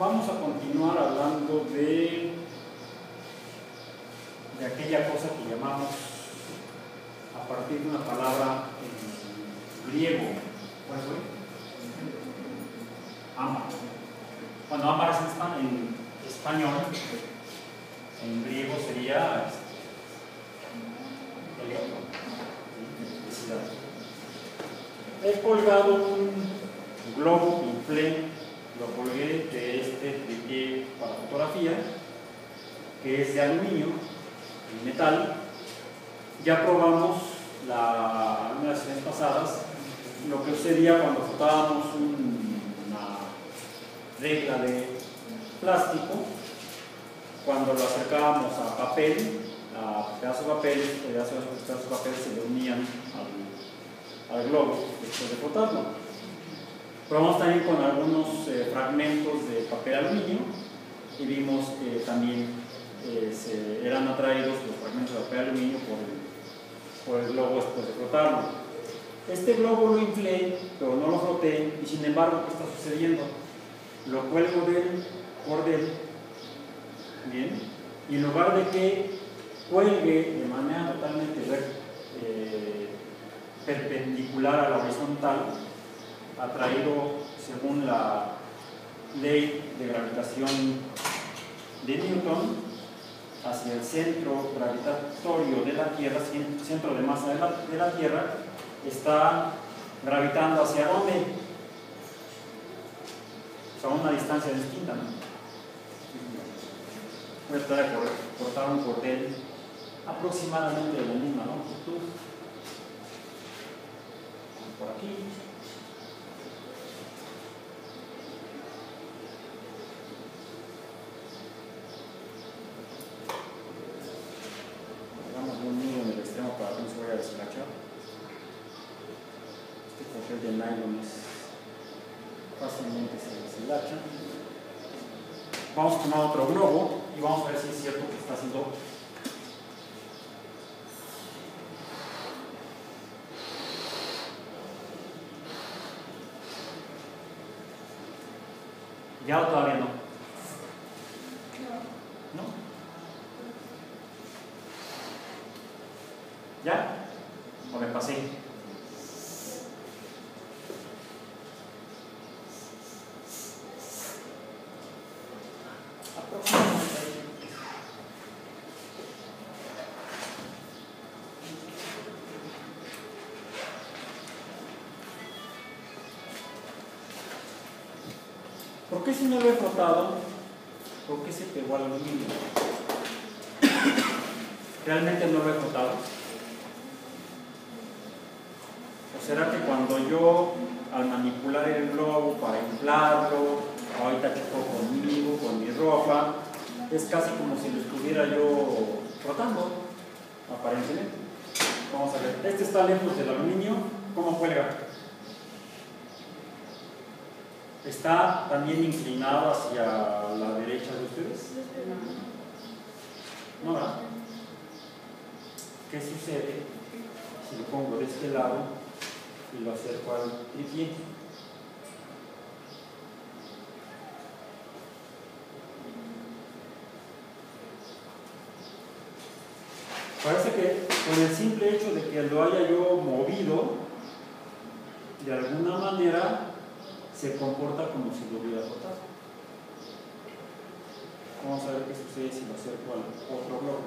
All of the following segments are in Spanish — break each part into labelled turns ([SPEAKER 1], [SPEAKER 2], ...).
[SPEAKER 1] vamos a continuar hablando de, de aquella cosa que llamamos a partir de una palabra en griego. ¿Cuál fue? Amar. Bueno, amar es en español, en griego sería He colgado un globo inflé, lo colgué de este tripié para fotografía, que es de aluminio y metal. Ya probamos la, una las sesiones pasadas lo que sería cuando frotábamos una regla de plástico, cuando lo acercábamos a papel, a pedazos de papel, pedazos de papel se le unían al, globo después de frotarlo. Probamos también con algunos eh, fragmentos de papel aluminio y vimos que también eh, eran atraídos los fragmentos de papel aluminio por el, por el globo después de frotarlo. Este globo lo inflé, pero no lo froté y sin embargo, ¿qué está sucediendo? Lo cuelgo del cordel, bien, y en lugar de que cuelgue de manera totalmente eh, perpendicular a la horizontal, atraído según la ley de gravitación de Newton hacia el centro gravitatorio de la Tierra, centro de masa de la, Tierra, está gravitando hacia dónde? a una distancia distinta. ¿no? Voy a tratar de cortar un cordel aproximadamente de la misma longitud. Por aquí. Hagamos un nudo en el extremo para que no se vaya a deshilachar. Este papel de nylon es fácilmente se deshilacha. Vamos a tomar otro globo y vamos a ver si es cierto que está haciendo ¿Ya o todavía no? ¿Por qué si no lo he frotado? ¿Por qué se pegó al aluminio? ¿Realmente no lo he frotado? ¿O será que cuando yo, al manipular el globo para inflarlo, ahorita chocó conmigo, con mi ropa, es casi como si lo estuviera yo frotando, aparentemente? Vamos a ver, este está lejos del aluminio, ¿cómo cuelga? ¿Está también inclinado hacia la derecha de ustedes? No, ¿verdad? ¿Qué sucede si lo pongo de este lado y lo acerco al tripié? Parece que con el simple hecho de que lo haya yo movido, de alguna manera se comporta como si lo hubiera rotado. Vamos a ver qué sucede si lo acerco al otro globo.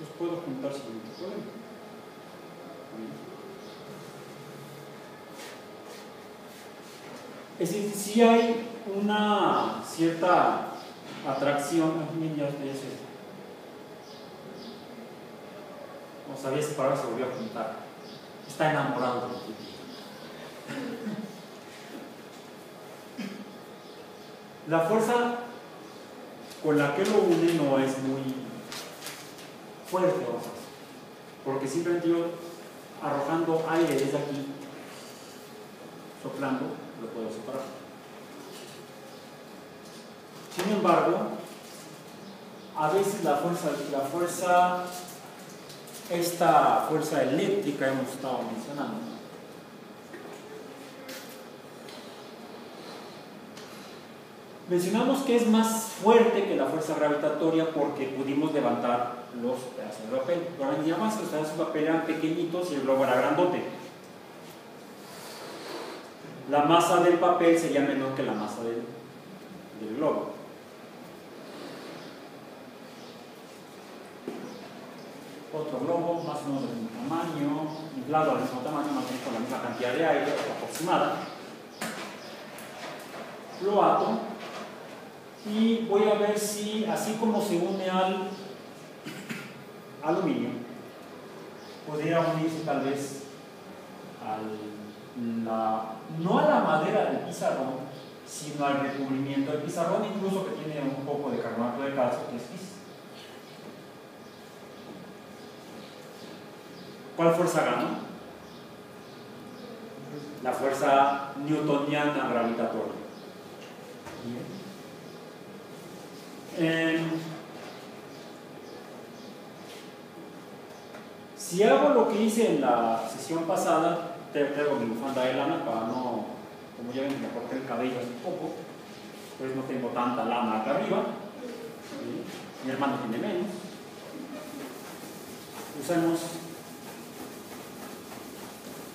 [SPEAKER 1] Los puedo juntar sin ningún problema. Es decir, si hay una cierta atracción, niños, no sabía separar, se volvió a juntar. Está enamorado de ti. La fuerza con la que lo une no es muy fuerte, porque simplemente yo arrojando aire desde aquí, soplando, lo puedo separar. Sin embargo, a veces la fuerza, la fuerza esta fuerza eléctrica hemos estado mencionando. Mencionamos que es más fuerte que la fuerza gravitatoria porque pudimos levantar los pedazos de papel. Lo ya más, los pedazos de papel eran pequeñitos y el globo era grandote. La masa del papel sería menor que la masa del globo. Otro globo, más o menos del mismo tamaño, inflado al mismo tamaño, más o menos con la misma cantidad de aire aproximada. Lo ato y voy a ver si, así como se une al aluminio, podría unirse tal vez al, la, no a la madera del pizarrón, sino al recubrimiento del pizarrón, incluso que tiene un poco de carbonato de calcio, que es ¿Cuál fuerza gana? La fuerza newtoniana gravitatoria. Eh, si hago lo que hice en la sesión pasada, te traigo mi bufanda de lana para no, como ya ven, me corté el cabello hace poco, pues no tengo tanta lana acá arriba. Mi hermano tiene menos. Usamos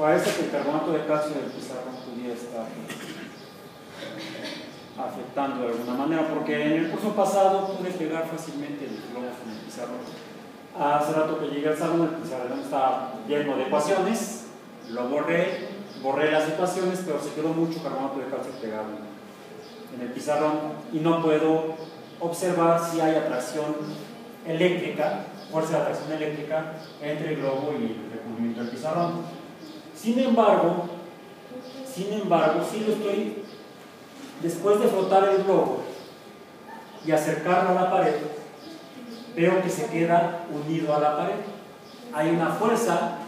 [SPEAKER 1] Parece que el carbonato de calcio del pizarrón pudiera estar afectando de alguna manera, porque en el curso pasado pude pegar fácilmente el globo con el pizarrón. Hace rato que llegué al salón, el pizarrón estaba lleno de ecuaciones, lo borré, borré las ecuaciones, pero se quedó mucho carbonato de calcio pegado en el pizarrón y no puedo observar si hay atracción eléctrica, fuerza de atracción eléctrica entre el globo y el recubrimiento del pizarrón. Sin embargo, sin embargo, si lo estoy, después de frotar el globo y acercarlo a la pared, veo que se queda unido a la pared. Hay una fuerza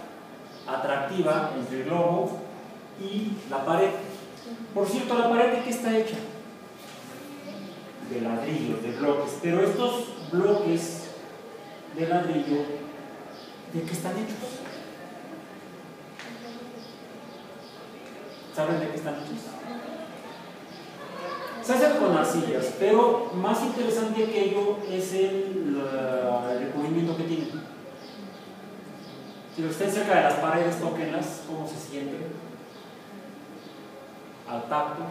[SPEAKER 1] atractiva entre el globo y la pared. Por cierto, la pared de qué está hecha? De ladrillos, de bloques. Pero estos bloques de ladrillo, ¿de qué están hechos? ¿Saben de qué están hechos? Se hacen con arcillas, pero más interesante que ello es el, recubrimiento que tienen. Si estén cerca de las paredes, toquenlas, cómo se sienten al tacto.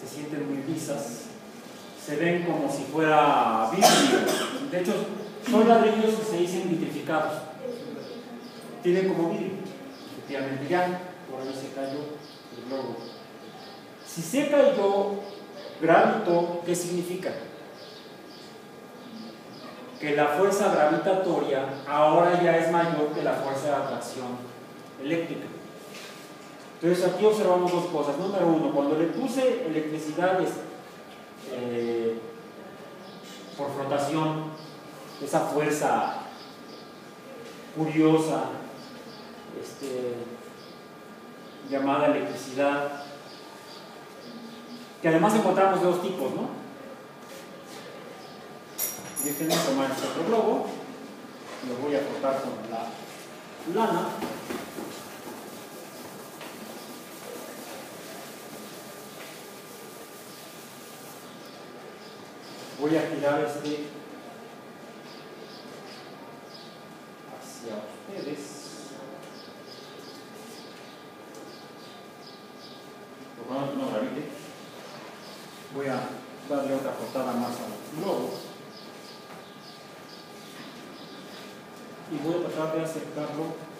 [SPEAKER 1] Se sienten muy lisas, se ven como si fuera vidrio. De hecho, son ladrillos que se dicen vitrificados. Tienen como vidrio, efectivamente ya ahí se cayó el globo. Si se cayó, gravitó, ¿qué significa? Que la fuerza gravitatoria ahora ya es mayor que la fuerza de atracción eléctrica. Entonces aquí observamos dos cosas. Número uno, cuando le puse electricidad eh, por flotación, esa fuerza curiosa, este, llamada electricidad, que además encontramos de dos tipos, ¿no? Déjenme tomar este otro globo, lo voy a cortar con la lana. Voy a girar este hacia ustedes. otra portada más a los globos. Y voy a tratar de acercarlo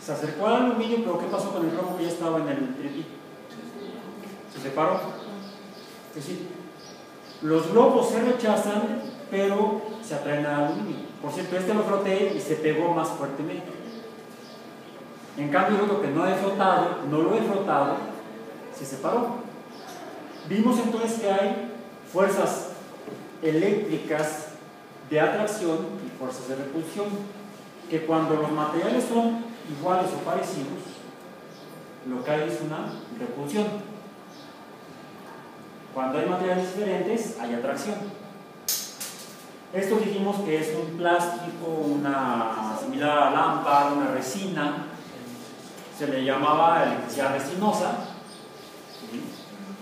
[SPEAKER 1] Se acercó al aluminio, pero ¿qué pasó con el rojo que ya estaba en el entrepí? Se separó. Los globos se rechazan, pero se atraen al aluminio. Por cierto, este lo froté y se pegó más fuertemente. En cambio, el que no he frotado, no lo he frotado, se separó. Vimos entonces que hay fuerzas eléctricas de atracción y fuerzas de repulsión, que cuando los materiales son iguales o parecidos, lo que hay es una repulsión. Cuando hay materiales diferentes, hay atracción. Esto dijimos que es un plástico, una similar a lámpara, una resina, se le llamaba electricidad resinosa,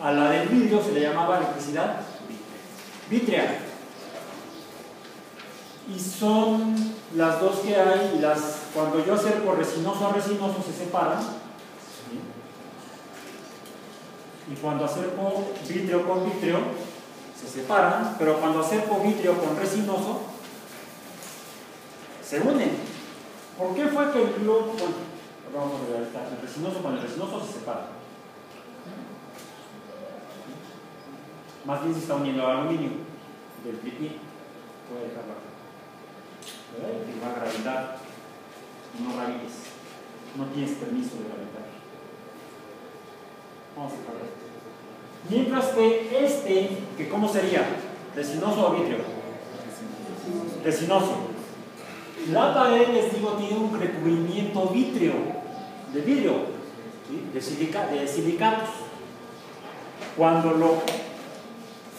[SPEAKER 1] a la del vidrio se le llamaba electricidad vítrea. Y son las dos que hay, y las, cuando yo acerco resinoso a resinoso se separan. Y cuando acerco vítreo con vítreo se separan, pero cuando acerco vítreo con resinoso se unen. ¿Por qué fue que el globo, vamos a ver, el resinoso con el resinoso se separan? Más bien se está uniendo al aluminio del tripí. Voy a dejarlo acá. Que va a gravitar. No gravites. No tienes permiso de gravitar. Vamos a dejarlo. Mientras que este, que ¿cómo sería? ¿Resinoso o vitrio? Resinoso. La pared, les digo, tiene un recubrimiento vítreo, de vidrio, de, silica, de silicatos. Cuando lo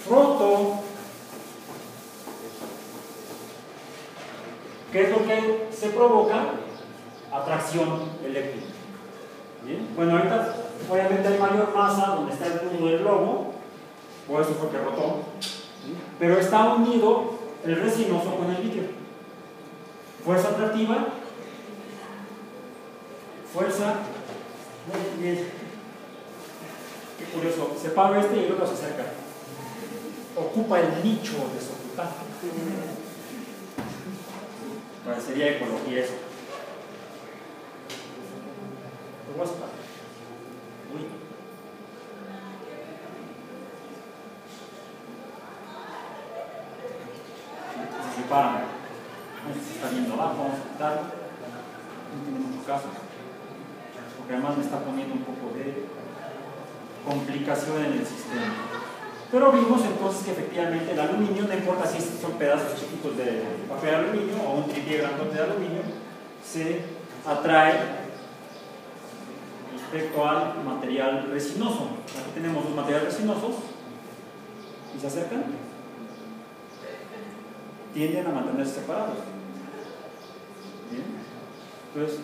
[SPEAKER 1] froto, ¿qué es lo que se provoca? Atracción eléctrica. ¿Bien? Bueno, ahorita obviamente hay mayor masa donde está el nudo del globo, por eso fue que rotó, pero está unido el resinoso con el vidrio. Fuerza atractiva, fuerza, bien, qué curioso, separo este y el otro se acerca ocupa el nicho desocupado. Parecería ecología eso. Uy. Se separan. Se está viendo abajo, vamos a quitarlo. No tiene mucho caso. Además me está poniendo un poco de complicación en el sistema. Pero vimos entonces que efectivamente el aluminio, no importa si son pedazos chiquitos de papel de aluminio o un tripié grandote de aluminio, se atrae respecto al material resinoso. Aquí tenemos dos materiales resinosos y se acercan, tienden a mantenerse separados. Bien. Entonces,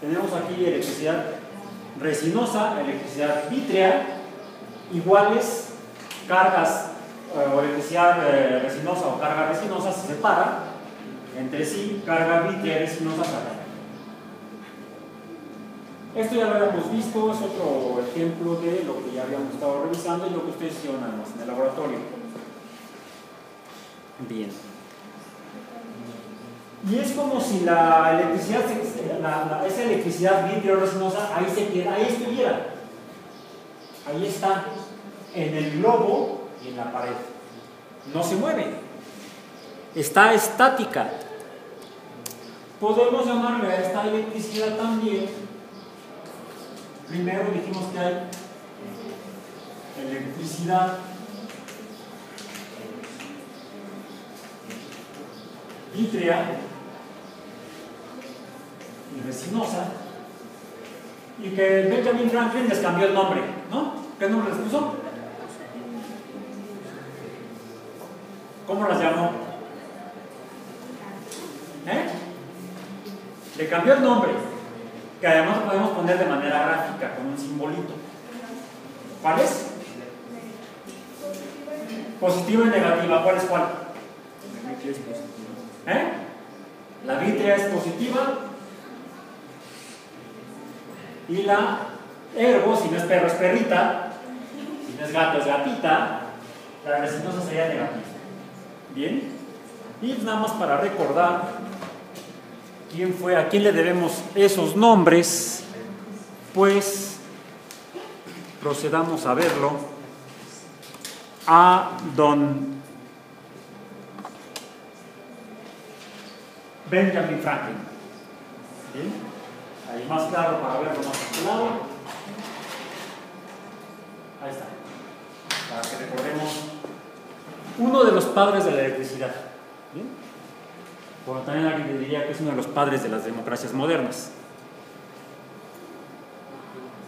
[SPEAKER 1] tenemos aquí electricidad resinosa, electricidad vítrea, iguales cargas eh, o electricidad eh, resinosa o carga resinosa se separan entre sí, carga vítrea resinosa se Esto ya lo habíamos visto, es otro ejemplo de lo que ya habíamos estado revisando y lo que ustedes hicieron en el laboratorio. Bien. Y es como si la electricidad, la, esa electricidad vítrea resinosa ahí se queda, ahí estuviera. Ahí está en el globo y en la pared. No se mueve. Está estática. Podemos llamarle a esta electricidad también. Primero dijimos que hay electricidad vítrea y resinosa y que Benjamin Franklin les cambió el nombre, ¿no? ¿Qué nombre les puso? ¿Cómo las llamó? ¿Eh? Le cambió el nombre, que además lo podemos poner de manera gráfica, con un simbolito. ¿Cuál es? Positiva y negativa, ¿cuál es cuál? ¿Eh? La vitrea es positiva y la ergo, si no es perro es perrita, si no es gato es gatita, la resinosa sería negativa. Bien, y nada más para recordar quién fue, a quién le debemos esos nombres, pues procedamos a verlo a don Benjamin Franklin. ¿Bien? Ahí más claro para verlo más claro. Ahí está. Para que recordemos uno de los padres de la electricidad. Bueno, también alguien diría que es uno de los padres de las democracias modernas.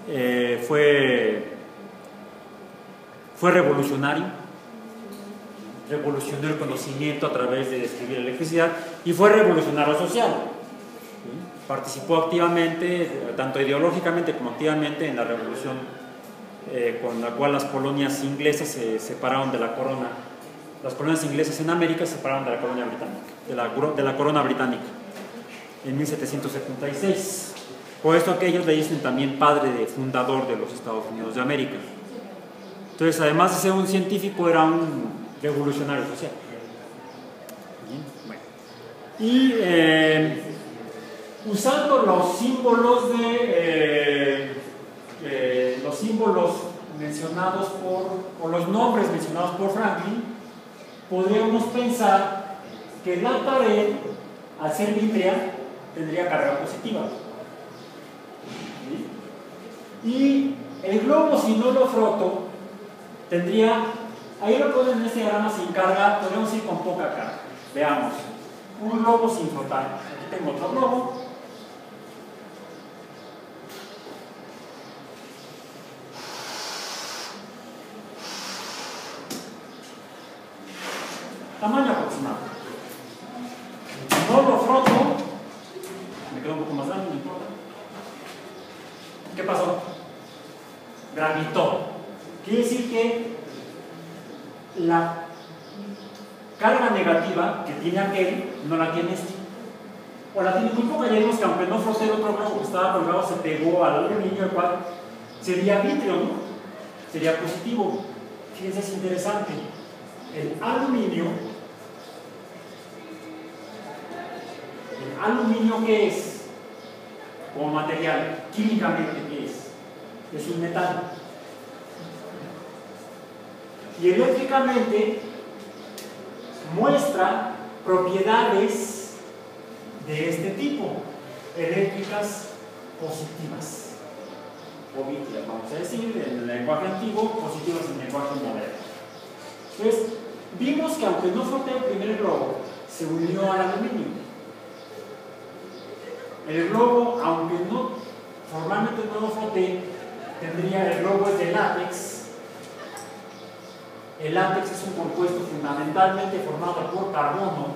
[SPEAKER 1] Eh, fue, fue revolucionario, revolucionó el conocimiento a través de describir electricidad y fue revolucionario social. Participó activamente, tanto ideológicamente como activamente, en la revolución eh, con la cual las colonias inglesas se separaron de la corona. Las colonias inglesas en América se separaron de la colonia británica, de la, de la corona británica, en 1776. Por esto que ellos le dicen también padre de fundador de los Estados Unidos de América. Entonces, además de ser un científico, era un revolucionario social. Y eh, usando los símbolos de eh, eh, los símbolos mencionados por, o los nombres mencionados por Franklin, podríamos pensar que la pared, al ser vítrea, tendría carga positiva. Y el globo, si no lo froto, tendría, ahí lo ponen en este diagrama sin carga, podríamos ir con poca carga. Veamos, un globo sin frotar. Aquí tengo otro globo. Tamaño aproximado. No lo froto, me quedo un poco más grande, no importa. ¿Qué pasó? Gravitó. Quiere decir que la carga negativa que tiene aquel no la tiene este. O la tiene muy poca, ya vimos que aunque no el otro globo que estaba colgado, se pegó al aluminio, el cual sería vítreo, ¿no? Sería positivo. Fíjense, es interesante. El aluminio, el aluminio que es como material, químicamente ¿qué es? Es un metal. Y eléctricamente muestra propiedades de este tipo, eléctricas positivas. O vamos a decir, en el lenguaje antiguo, positivas en el lenguaje moderno. Entonces, vimos que aunque no fue el primer globo, se unió al aluminio. El globo, aunque no formalmente no lo froté, tendría el globo es de látex. El látex es un compuesto fundamentalmente formado por carbono.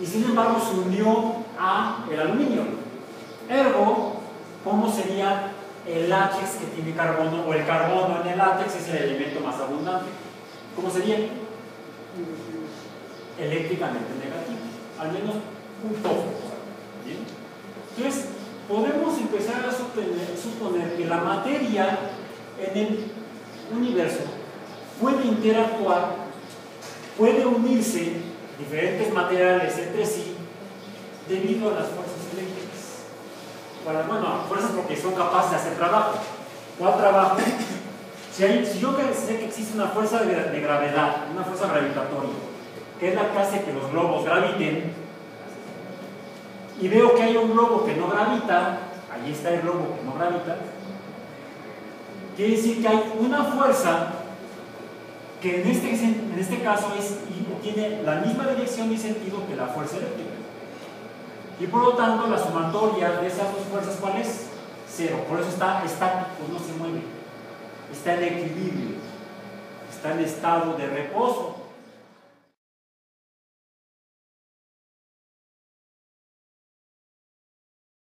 [SPEAKER 1] Y sin embargo se unió a el aluminio. Ergo, ¿cómo sería el látex que tiene carbono o el carbono en el látex es el elemento más abundante? ¿Cómo sería? Eléctricamente negativo al menos un poco. Entonces, podemos empezar a suponer, que la materia en el universo puede interactuar, puede unirse diferentes materiales entre sí debido a las fuerzas eléctricas. Bueno, fuerzas porque son capaces de hacer trabajo. ¿Cuál trabajo? Si, si yo sé que existe una fuerza de, de gravedad, una fuerza gravitatoria, que es la que hace que los globos graviten, y veo que hay un globo que no gravita, ahí está el globo que no gravita, quiere decir que hay una fuerza que en este, en este caso tiene la misma dirección y sentido que la fuerza eléctrica. Y por lo tanto, la sumatoria de esas dos fuerzas, ¿cuál es? Cero. Por eso está estático, no se mueve. Está en equilibrio. Está en estado de reposo.